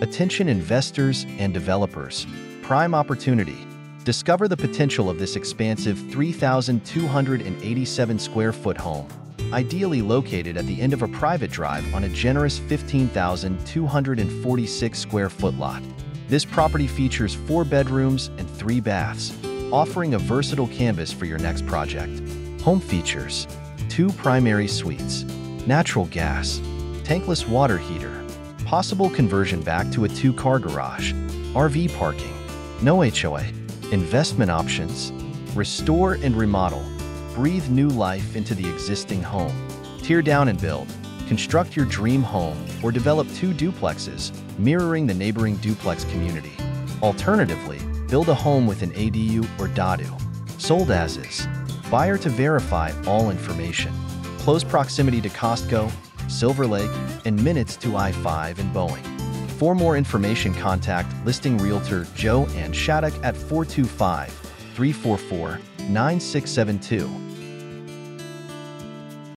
Attention investors and developers. Prime opportunity. Discover the potential of this expansive 3,287 square foot home, ideally located at the end of a private drive on a generous 15,246 square foot lot. This property features four bedrooms and three baths, offering a versatile canvas for your next project. Home features two primary suites, natural gas, tankless water heater, possible conversion back to a two car garage, RV parking, no HOA, investment options, restore and remodel, breathe new life into the existing home, tear down and build, construct your dream home, or develop two duplexes, mirroring the neighboring duplex community. Alternatively, build a home with an ADU or DADU. Sold as is. Buyer to verify all information. Close proximity to Costco, Silver Lake, and minutes to I-5 and Boeing. For more information, contact listing realtor Joanne Shattuck at 425 344 9672